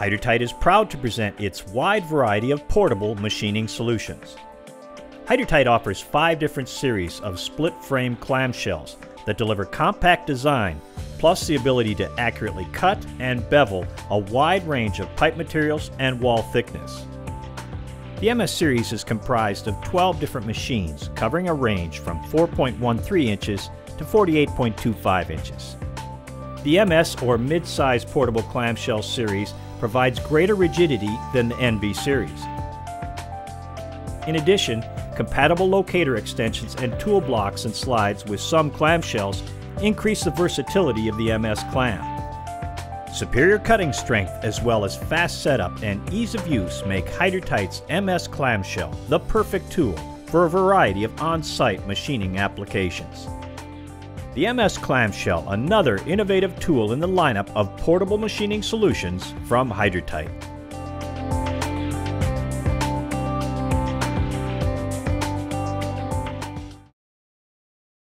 Hydratight is proud to present its wide variety of portable machining solutions. Hydratight offers five different series of split frame clamshells that deliver compact design plus the ability to accurately cut and bevel a wide range of pipe materials and wall thickness. The MS series is comprised of 12 different machines covering a range from 4.13 inches to 48.25 inches. The MS or mid-size portable clamshell series provides greater rigidity than the NB series. In addition, compatible locator extensions and tool blocks and slides with some clamshells increase the versatility of the MS clam. Superior cutting strength as well as fast setup and ease of use make Hydratight's MS clamshell the perfect tool for a variety of on-site machining applications. The MS Clamshell, another innovative tool in the lineup of portable machining solutions from Hydratight.